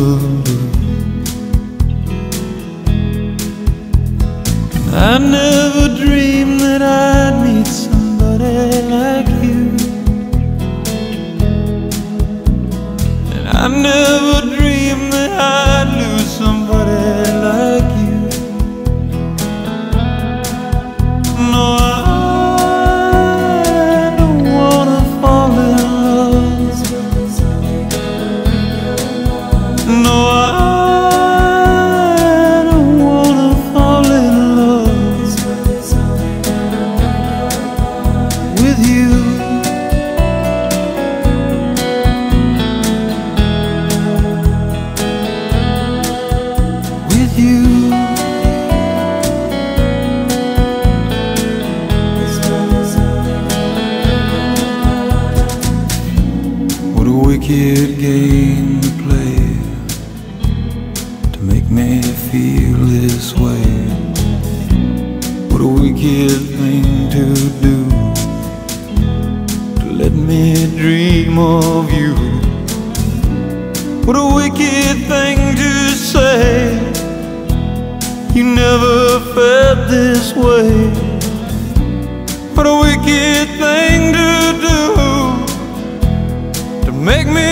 people Wicked game to play to make me feel this way. What a wicked thing to do to let me dream of you. What a wicked thing to say. You never felt this way. What a wicked make me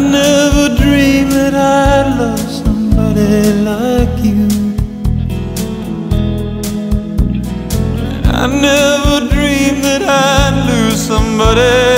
never dreamed that I'd love somebody like you. I never dreamed that I'd lose somebody